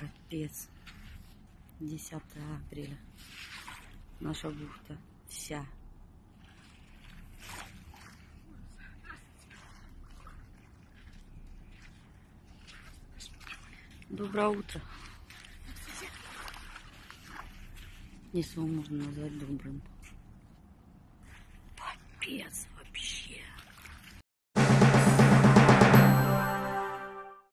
Капец. 10 апреля. Наша бухта вся. Доброе утро. Если его можно назвать добрым. Капец.